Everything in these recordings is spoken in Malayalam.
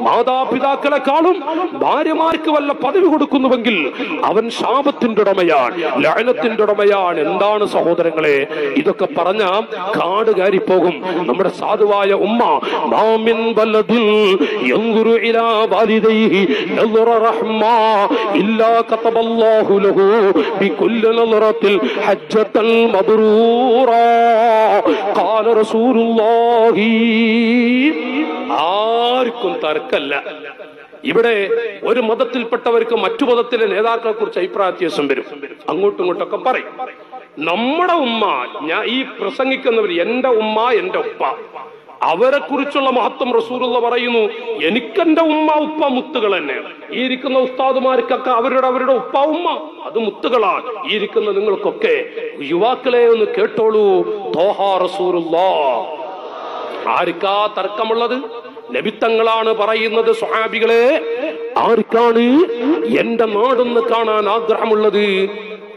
മാതാപിതാക്കളെക്കാളും ഭാര്യമാർക്ക് വല്ല പദവി കൊടുക്കുന്നുവെങ്കിൽ അവൻ ശാപത്തിന്റെ ഉടമയാണ് ലഅനത്തിന്റെ ഉടമയാണ്. എന്താണ് സഹോദരങ്ങളെ? ഇതൊക്കെ പറഞ്ഞ കാട് പോകും നമ്മുടെ സാധുവായ ഉമ്മ ആർക്കും തർക്കല്ല. ഇവിടെ ഒരു മതത്തിൽപ്പെട്ടവർക്ക് മറ്റു മതത്തിലെ നേതാക്കളെ കുറിച്ച് അഭിപ്രായ വ്യത്യാസം വരും. അങ്ങോട്ടും ഇങ്ങോട്ടൊക്കെ പറയും. നമ്മുടെ ഉമ്മ ഞാൻ ഈ പ്രസംഗിക്കുന്നവർ എന്റെ ഉമ്മ എന്റെ ഉപ്പ. അവരെ കുറിച്ചുള്ള മഹത്വം റസൂലുള്ള പറയുന്നു. എനിക്കെന്റെ ഉമ്മ ഉപ്പ മുത്തുകൾ തന്നെ ഈ ഇരിക്കുന്ന ഉസ്താദുമാർക്കൊക്കെ അവരുടെ അവരുടെ ഉപ്പ ഉമ്മ അത് മുത്തുകളാണ്. ഈ ഇരിക്കുന്ന നിങ്ങൾക്കൊക്കെ യുവാക്കളെ ഒന്ന് കേട്ടോളൂ. തോഹ റസൂലുള്ള. ആർക്കാ തർക്കമുള്ളത്? നബിത്തങ്ങളാണ് പറയുന്നത് സ്വഹാബികളെ. ആർക്കാണ് എന്റെ നാടൊന്ന് കാണാൻ ആഗ്രഹമുള്ളത്?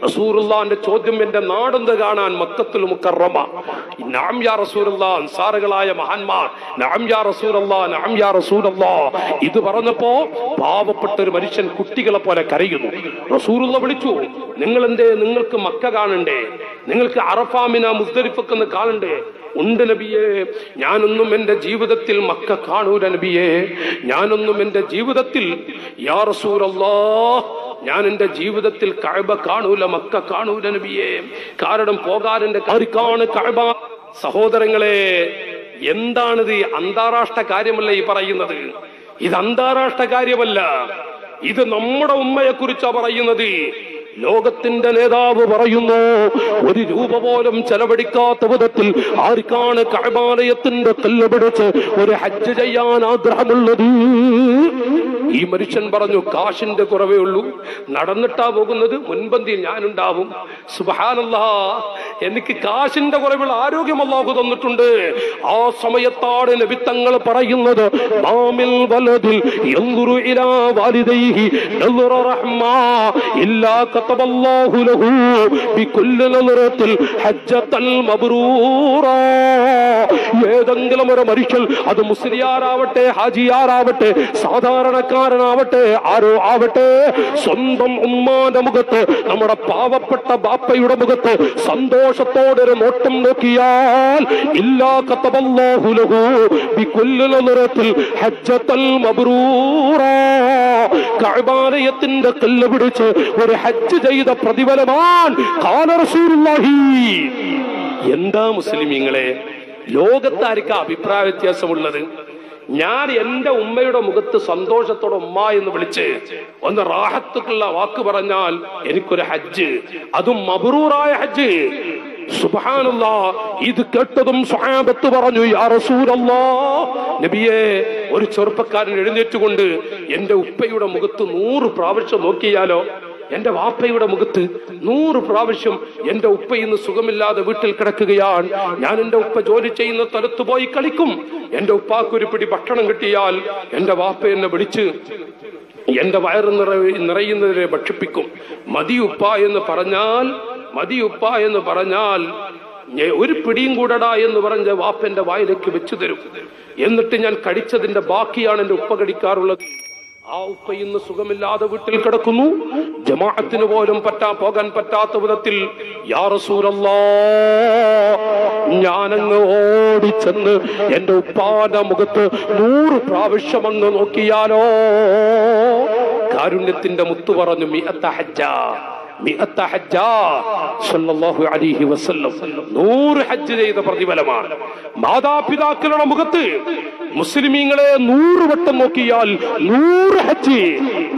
റസൂറുല്ലാന്റെ ചോദ്യം എന്റെ നാടൊന്ന് കാണാൻ മക്കത്തുൽ മുക്കറമ? നാം യാ റസൂലുള്ള അൻസാറുകളായ മഹാന്മാർ നാം യാ റസൂലല്ലാ നാം യാ റസൂലല്ലാ ഇത് പറഞ്ഞപ്പോ പാവപ്പെട്ട ഒരു മനുഷ്യൻ കുട്ടികളെ പോലെ കരയുന്നു. റസൂറുള്ള വിളിച്ചു നിങ്ങൾ എന്തേ നിങ്ങൾക്ക് മക്ക കാണണ്ടേ? നിങ്ങൾക്ക് അറഫാമിന മുസ്തരിഫക്കെന്ന് കാണണ്ടേ? ഉണ്ട് നബിയെ ഞാനൊന്നും എന്റെ ജീവിതത്തിൽ മക്ക കാണൂല നബിയെ. ഞാനൊന്നും എന്റെ ജീവിതത്തിൽ യാ റസൂലല്ലാ ഞാൻ എന്റെ ജീവിതത്തിൽ കഅബ കാണൂല മക്ക കാണൂല നബിയേ. കാരണം പോകാൻ എന്റെ കാരിക്കാണ് കഅബ. സഹോദരങ്ങളെ എന്താണിത് അന്താരാഷ്ട്ര കാര്യമല്ല ഈ പറയുന്നത്? ഇത് അന്താരാഷ്ട്ര കാര്യമല്ല. ഇത് നമ്മുടെ ഉമ്മയെ കുറിച്ചാ പറയുന്നത്. ലോകത്തിന്റെ നേതാവ് പറയുന്നു ഒരു രൂപ പോലും ചെലവഴിക്കാത്ത വിധത്തിൽ ആർക്കാണ് കഴമാലയത്തിന്റെ കല്ല് പിടിച്ച് ഒരു ഹജ്ജ് ചെയ്യാൻ ആഗ്രഹമുള്ളത്? ഈ മനുഷ്യൻ പറഞ്ഞു കാശിന്റെ കുറവേ ഉള്ളൂ. നടന്നിട്ടാ പോകുന്നത് മുൻപന്തിയിൽ ഞാനുണ്ടാവും. സുബഹാനല്ലാ. എനിക്ക് കാശിന്റെ കുറവിൽ ആരോഗ്യം അള്ളാഹു തന്നിട്ടുണ്ട്. ആ സമയത്താണ് നബിത്തങ്ങൾ പറയുന്നത് മാമിൽ ഏതെങ്കിലും ഒരു മനുഷ്യൻ അത് മുസ്ലിയാരാവട്ടെ ഹാജിയാരാവട്ടെ സാധാരണക്കാരനാവട്ടെ ആരോ ആവട്ടെ സ്വന്തം ഉമ്മാന്റെ മുഖത്ത് നമ്മുടെ പാവപ്പെട്ട ബാപ്പയുടെ മുഖത്ത് സന്തോഷം സന്തോഷത്തോടെ ഒരു നോട്ടം നോക്കിയാൽ ഇല്ലാ നظറത്തിൽ ഹജ്ജത്തൽ കല്ല് പിടിച്ച് ഒരു ഹജ്ജ് ചെയ്ത പ്രതിഫലമാണ് എന്താ മുസ്ലിമീങ്ങളെ? ലോകത്താർക്കാ അഭിപ്രായ വ്യത്യാസമുള്ളത്? ഞാൻ എന്റെ ഉമ്മയുടെ മുഖത്ത് സന്തോഷത്തോടെ ഉമ്മ എന്ന് വിളിച്ച് ഒന്ന് റാഹത്തുക്കുള്ള വാക്ക് പറഞ്ഞാൽ എനിക്കൊരു ഹജ്ജ് അതും മബറൂറായ ഹജ്ജ്. ഇത് കേട്ടതും സ്വഹാബത്ത് പറഞ്ഞു യാ റസൂലല്ലാ. നബിയെ ഒരു ചെറുപ്പക്കാരൻ എഴുന്നേറ്റുകൊണ്ട് എന്റെ ഉപ്പയുടെ മുഖത്ത് നൂറ് പ്രാവശ്യം നോക്കിയാലോ? എന്റെ വാപ്പയുടെ മുഖത്ത് നൂറ് പ്രാവശ്യം എന്റെ ഉപ്പ ഇന്ന് സുഖമില്ലാതെ വീട്ടിൽ കിടക്കുകയാണ്. ഞാൻ എന്റെ ഉപ്പ ജോലി ചെയ്യുന്ന സ്ഥലത്ത് പോയി കളിക്കും. എന്റെ ഉപ്പാക്ക് ഒരു പിടി ഭക്ഷണം കിട്ടിയാൽ എന്റെ വാപ്പ എന്നെ വിളിച്ച് എന്റെ വയറ് നിറ നിറയുന്നതിനെ ഭക്ഷിപ്പിക്കും. മതി ഉപ്പ എന്ന് പറഞ്ഞാൽ മതിയുപ്പ എന്ന് പറഞ്ഞാൽ ഒരു പിടിയും കൂടടാ എന്ന് പറഞ്ഞ വാപ്പന്റെ വായിലേക്ക് വെച്ചു തരും. എന്നിട്ട് ഞാൻ കടിച്ചതിന്റെ ബാക്കിയാണ് എന്റെ ഉപ്പ കടിക്കാറുള്ളത്. ആ ഉപ്പ ഇന്ന് സുഖമില്ലാതെ വീട്ടിൽ കിടക്കുന്നു. ജമാഅത്തിന് പോലും പറ്റാ പോകാൻ പറ്റാത്ത വിധത്തിൽ ഞാനങ്ങ് ഓടിച്ചെന്ന് എന്റെ ഉപ്പാന്റെ മുഖത്ത് നൂറ് പ്രാവശ്യം അങ്ങ് നോക്കിയാലോ? കാരുണ്യത്തിന്റെ മുത്തു പറഞ്ഞു മിയത്ത ഹജ്ജ. നൂറ് ഹജ്ജ് ചെയ്ത പ്രതിഫലമാണ്. മാതാപിതാക്കളുടെ മുഖത്ത് മുസ്ലിമീങ്ങളെ നൂറ് വട്ടം നോക്കിയാൽ നൂറ് ഹജ്ജ്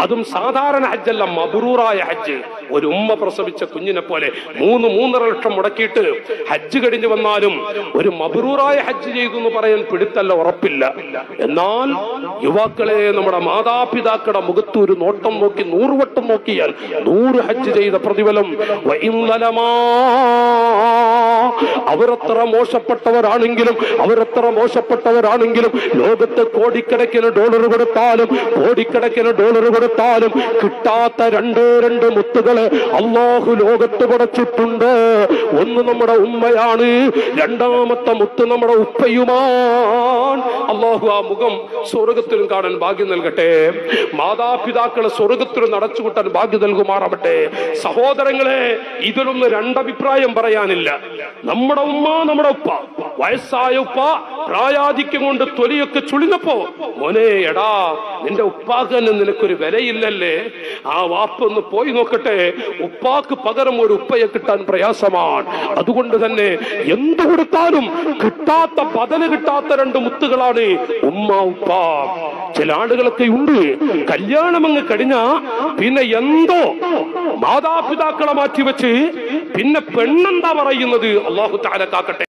അതും സാധാരണ ഹജ്ജല്ല മബറൂറായ ഹജ്ജ്. ഒരു ഉമ്മ പ്രസവിച്ച കുഞ്ഞിനെ പോലെ മൂന്ന് മൂന്നര ലക്ഷം മുടക്കിയിട്ട് ഹജ്ജ് കഴിഞ്ഞു വന്നാലും ഒരു മബറൂറായ ഹജ്ജ് ചെയ്തു എന്ന് പറയാൻ പിടുത്തല്ല ഉറപ്പില്ല. എന്നാൽ യുവാക്കളെ നമ്മുടെ മാതാപിതാക്കളുടെ മുഖത്ത് ഒരു നോട്ടം നോക്കി നൂറുവട്ടം നോക്കിയാൽ നൂറ് ഹജ്ജ് ചെയ്ത പ്രതിഫലം അവരത്ര മോശപ്പെട്ടവരാണെങ്കിലും അവരത്ര മോശപ്പെട്ടവരാണെങ്കിലും ലോകത്ത് കോടിക്കണക്കിന് ഡോളർ കൊടുത്താലും കോടിക്കണക്കിന് ഡോളർ കൊടുത്താലും കിട്ടാത്ത രണ്ടേ രണ്ട് മുത്തുകൾ അള്ളാഹു ലോകത്ത് പടച്ചിട്ടുണ്ട്. ഒന്ന് നമ്മുടെ ഉമ്മയാണ് രണ്ടാമത്തെ മുത്ത് നമ്മുടെ ഉപ്പയുമാണ്. അള്ളാഹു ആ മുഖം സ്വർഗത്തിലും കാണാൻ ഭാഗ്യം നൽകട്ടെ. മാതാപിതാക്കളെ സ്വർഗത്തിലും നടച്ചുകൂട്ടാൻ ഭാഗ്യം നൽകുമാറാവട്ടെ. സഹോദരങ്ങളെ ഇതിലൊന്ന് രണ്ടഭിപ്രായം പറയാനില്ല. നമ്മുടെ ഉമ്മ നമ്മുടെ ഉപ്പ. വയസ്സായ ഉപ്പ പ്രായാധിക്യം കൊണ്ട് തൊലിയൊക്കെ ചുളിഞ്ഞപ്പോ മോനെ എടാ നിന്റെ ഉപ്പാക്ക് തന്നെ നിനക്കൊരു വിലയില്ലല്ലേ? ആ വാപ്പ ഒന്ന് പോയി നോക്കട്ടെ. ഉപ്പാക്ക് പകരം ഒരു ഉപ്പയെ കിട്ടാൻ പ്രയാസമാണ്. അതുകൊണ്ട് തന്നെ എന്ത് കൊടുത്താലും കിട്ടാത്ത ബദൽ കിട്ടാത്ത രണ്ട് മുത്തുകളാണ് ഉമ്മ ഉപ്പ. ചില ആളുകളൊക്കെ ഉണ്ട്. കല്യാണം അങ്ങ് കഴിഞ്ഞ പിന്നെ എന്തോ മാതാപിതാക്കളെ മാറ്റി വെച്ച് പിന്നെ പെണ്ണെന്താ പറയുന്നത്? അള്ളാഹു താല കാക്കട്ടെ.